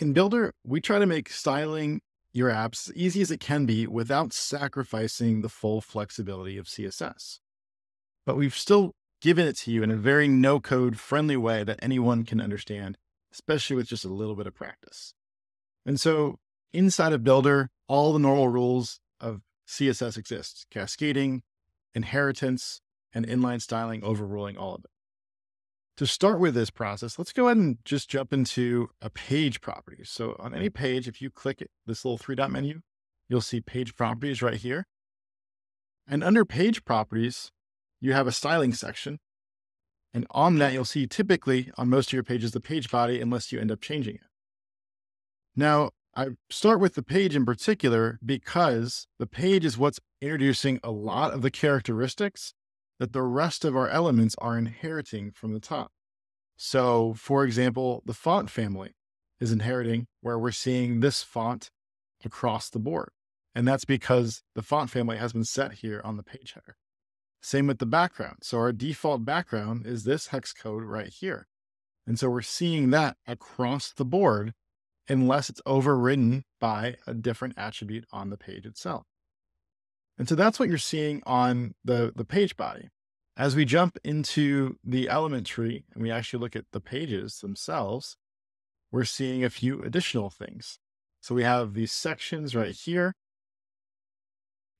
In Bildr, we try to make styling your apps as easy as it can be without sacrificing the full flexibility of CSS. But we've still given it to you in a very no code friendly way that anyone can understand, especially with just a little bit of practice. And so inside of Bildr, all the normal rules of CSS exist cascading, inheritance, and inline styling overruling all of it. To start with this process, let's go ahead and just jump into a page property. So on any page, if you click it, this little three dot menu, you'll see page properties right here. And under page properties, you have a styling section. And on that, you'll see typically on most of your pages, the page body, unless you end up changing it. Now, I start with the page in particular because the page is what's introducing a lot of the characteristics that the rest of our elements are inheriting from the top. So, for example, the font family is inheriting where we're seeing this font across the board. And that's because the font family has been set here on the page header. Same with the background. So our default background is this hex code right here. And so we're seeing that across the board unless it's overridden by a different attribute on the page itself. And so that's what you're seeing on the, the page body. As we jump into the element tree and we actually look at the pages themselves, we're seeing a few additional things. So we have these sections right here.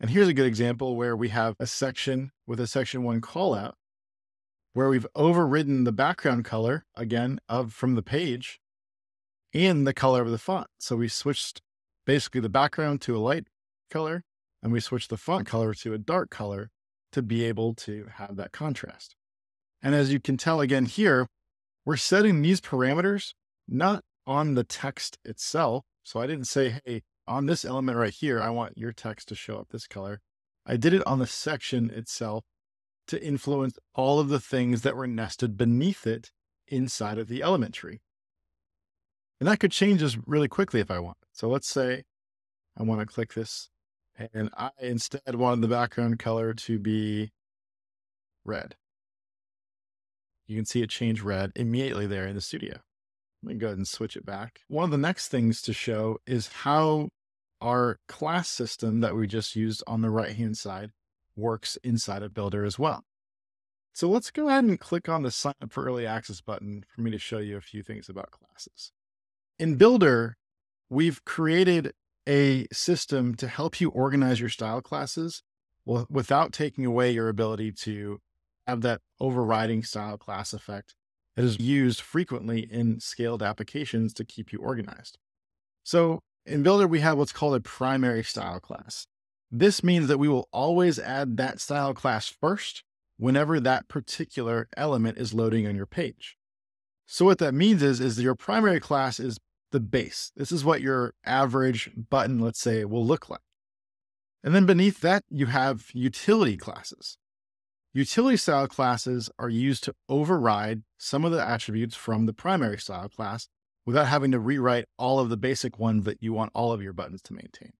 And here's a good example where we have a section with a section one callout where we've overridden the background color again of from the page and the color of the font. So we switched basically the background to a light color and we switch the font color to a dark color to be able to have that contrast. And as you can tell again here, we're setting these parameters not on the text itself. So I didn't say, hey, on this element right here, I want your text to show up this color. I did it on the section itself to influence all of the things that were nested beneath it inside of the element tree. And that could change this really quickly if I want. So let's say I want to click this and I instead wanted the background color to be red. You can see it change red immediately there in the studio. Let me go ahead and switch it back. One of the next things to show is how our class system that we just used on the right hand side works inside of Bildr as well. So let's go ahead and click on the sign up for early access button for me to show you a few things about classes. In Bildr, we've created a system to help you organize your style classes without taking away your ability to have that overriding style class effect that is used frequently in scaled applications to keep you organized. So in Bildr, we have what's called a primary style class. This means that we will always add that style class first whenever that particular element is loading on your page. So what that means is, is that your primary class is the base. This is what your average button, let's say, will look like. And then beneath that, you have utility classes. Utility style classes are used to override some of the attributes from the primary style class without having to rewrite all of the basic ones that you want all of your buttons to maintain.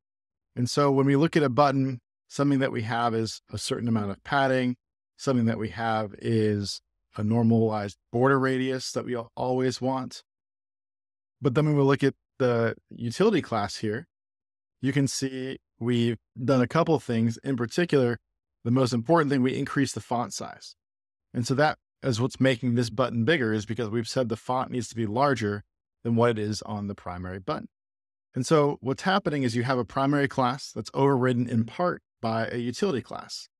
And so when we look at a button, something that we have is a certain amount of padding. Something that we have is a normalized border radius that we always want. But then when we look at the utility class here, you can see we've done a couple things. In particular, the most important thing, we increase the font size. And so that is what's making this button bigger is because we've said the font needs to be larger than what it is on the primary button. And so what's happening is you have a primary class that's overridden in part by a utility class.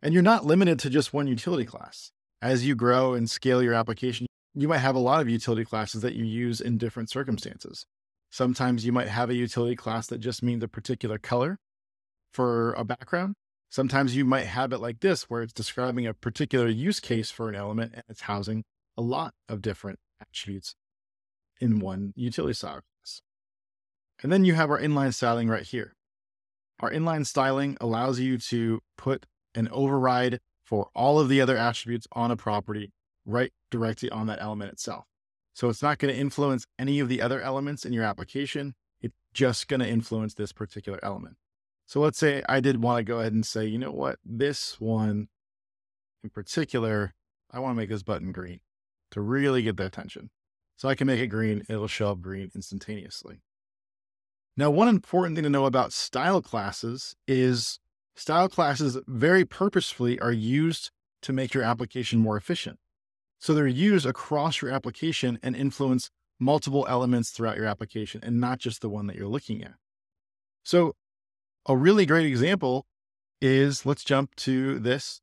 And you're not limited to just one utility class. As you grow and scale your application, you might have a lot of utility classes that you use in different circumstances. Sometimes you might have a utility class that just means a particular color for a background. Sometimes you might have it like this, where it's describing a particular use case for an element and it's housing a lot of different attributes in one utility style class. And then you have our inline styling right here. Our inline styling allows you to put an override for all of the other attributes on a property right directly on that element itself. So it's not going to influence any of the other elements in your application. It's just going to influence this particular element. So let's say I did want to go ahead and say, you know what, this one in particular, I want to make this button green to really get their attention. So I can make it green, it'll show up green instantaneously. Now, one important thing to know about style classes is style classes very purposefully are used to make your application more efficient. So they're used across your application and influence multiple elements throughout your application and not just the one that you're looking at. So a really great example is let's jump to this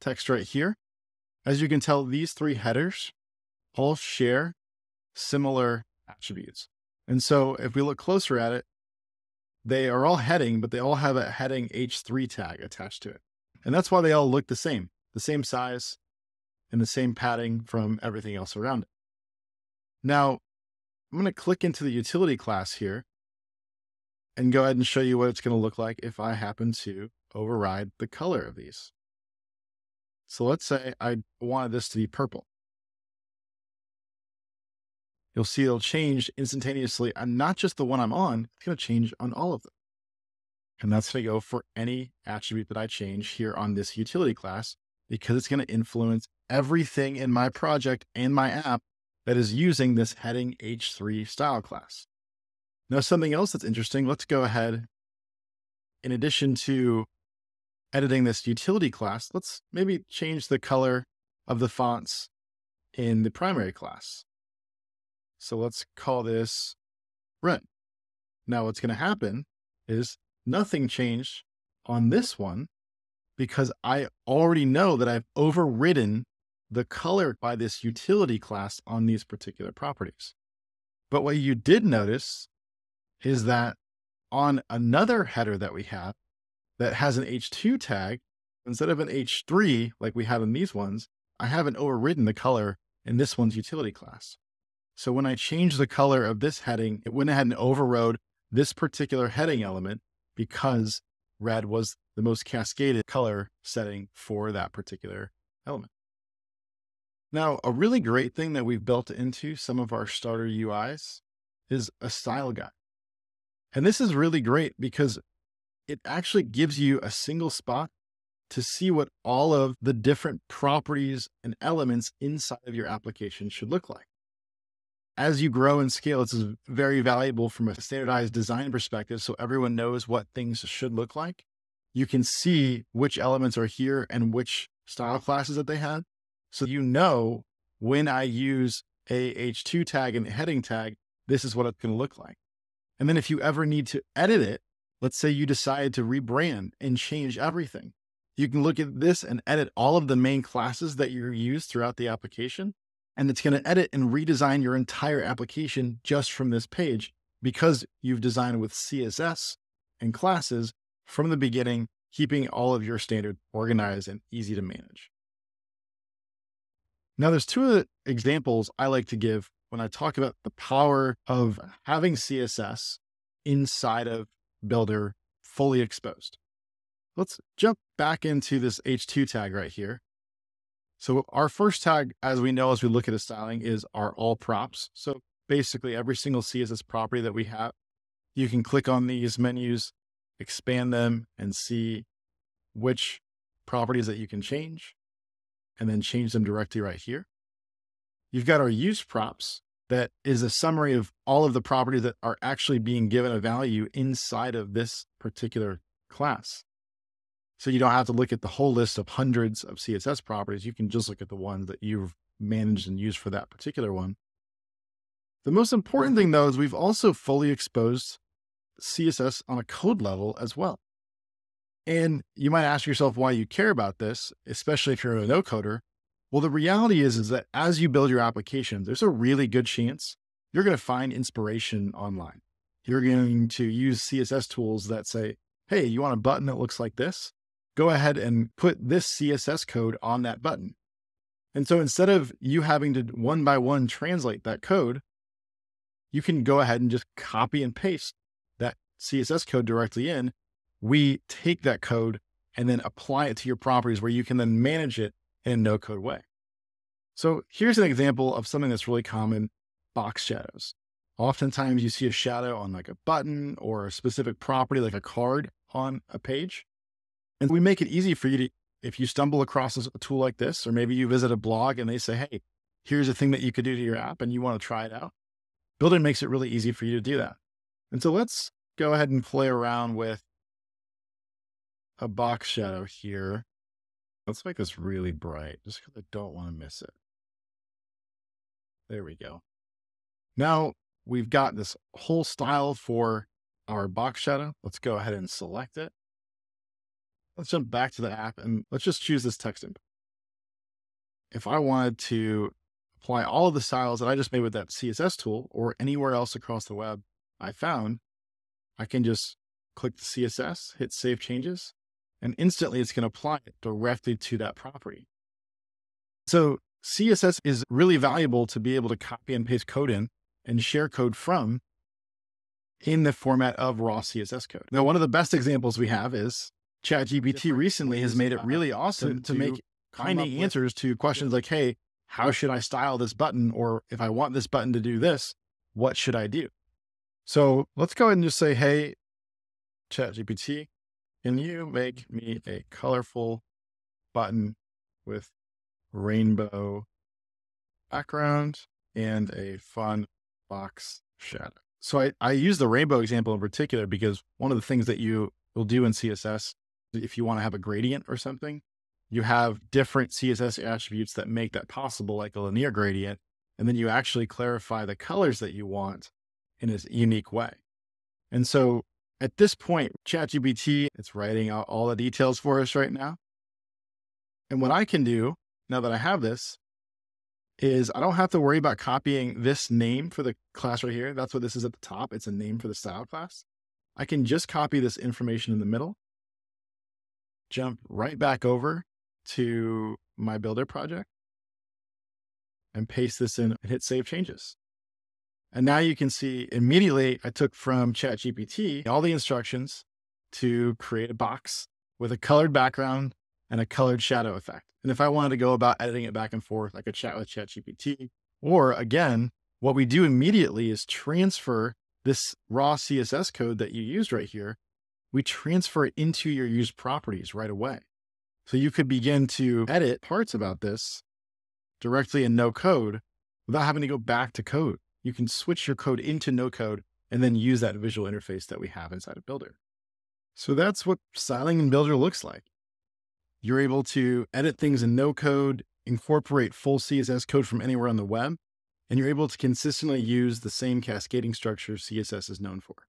text right here. As you can tell, these three headers all share similar attributes. And so if we look closer at it, they are all heading, but they all have a heading H3 tag attached to it. And that's why they all look the same, the same size and the same padding from everything else around it. Now, I'm going to click into the utility class here and go ahead and show you what it's going to look like if I happen to override the color of these. So let's say I wanted this to be purple. You'll see it'll change instantaneously and not just the one I'm on, it's going to change on all of them. And that's going to go for any attribute that I change here on this utility class because it's going to influence everything in my project and my app that is using this heading H3 style class. Now, something else that's interesting, let's go ahead. In addition to editing this utility class, let's maybe change the color of the fonts in the primary class. So let's call this run. Now what's going to happen is nothing changed on this one because I already know that I've overridden the color by this utility class on these particular properties. But what you did notice is that on another header that we have that has an H2 tag, instead of an H3 like we have in these ones, I haven't overridden the color in this one's utility class. So when I changed the color of this heading, it went ahead and overrode this particular heading element because red was the most cascaded color setting for that particular element. Now, a really great thing that we've built into some of our starter UIs is a style guide. And this is really great because it actually gives you a single spot to see what all of the different properties and elements inside of your application should look like as you grow and scale, it's very valuable from a standardized design perspective. So everyone knows what things should look like. You can see which elements are here and which style classes that they had. So you know when I use a H2 tag and heading tag, this is what it's going to look like. And then if you ever need to edit it, let's say you decide to rebrand and change everything, you can look at this and edit all of the main classes that you use throughout the application and it's going to edit and redesign your entire application just from this page because you've designed with CSS and classes from the beginning, keeping all of your standard organized and easy to manage. Now, there's two examples I like to give when I talk about the power of having CSS inside of Bildr fully exposed. Let's jump back into this H2 tag right here. So our first tag, as we know, as we look at a styling is our all props. So basically every single CSS property that we have, you can click on these menus, expand them and see which properties that you can change and then change them directly right here. You've got our use props that is a summary of all of the properties that are actually being given a value inside of this particular class. So you don't have to look at the whole list of hundreds of CSS properties. You can just look at the ones that you've managed and used for that particular one. The most important thing though is we've also fully exposed CSS on a code level as well. And you might ask yourself why you care about this, especially if you're a no coder. Well, the reality is, is that as you build your application, there's a really good chance you're going to find inspiration online. You're going to use CSS tools that say, Hey, you want a button that looks like this? Go ahead and put this CSS code on that button. And so instead of you having to one by one translate that code, you can go ahead and just copy and paste that CSS code directly in. We take that code and then apply it to your properties where you can then manage it in a no code way. So here's an example of something that's really common box shadows. Oftentimes you see a shadow on like a button or a specific property like a card on a page. And we make it easy for you to, if you stumble across a tool like this, or maybe you visit a blog and they say, hey, here's a thing that you could do to your app and you want to try it out, Bildr makes it really easy for you to do that. And so let's go ahead and play around with a box shadow here. Let's make this really bright just because I don't want to miss it. There we go. Now we've got this whole style for our box shadow. Let's go ahead and select it. Let's jump back to the app and let's just choose this text input. If I wanted to apply all of the styles that I just made with that CSS tool or anywhere else across the web I found, I can just click the CSS, hit save changes, and instantly it's going to apply it directly to that property. So CSS is really valuable to be able to copy and paste code in and share code from in the format of raw CSS code. Now, one of the best examples we have is ChatGPT recently has made it really awesome to, to make finding answers to questions like, hey, how should I style this button? Or if I want this button to do this, what should I do? So let's go ahead and just say, hey, ChatGPT, can you make me a colorful button with rainbow background and a fun box shadow? So I, I use the rainbow example in particular because one of the things that you will do in CSS, if you want to have a gradient or something, you have different CSS attributes that make that possible, like a linear gradient. And then you actually clarify the colors that you want in a unique way. And so at this point, ChatGPT, it's writing out all the details for us right now. And what I can do now that I have this is I don't have to worry about copying this name for the class right here. That's what this is at the top. It's a name for the style class. I can just copy this information in the middle, jump right back over to my Bildr project and paste this in and hit save changes. And now you can see immediately I took from ChatGPT all the instructions to create a box with a colored background and a colored shadow effect. And if I wanted to go about editing it back and forth, I could chat with ChatGPT. Or again, what we do immediately is transfer this raw CSS code that you used right here. We transfer it into your used properties right away. So you could begin to edit parts about this directly in no code without having to go back to code you can switch your code into no code and then use that visual interface that we have inside of Bildr. So that's what styling in Bildr looks like. You're able to edit things in no code, incorporate full CSS code from anywhere on the web, and you're able to consistently use the same cascading structure CSS is known for.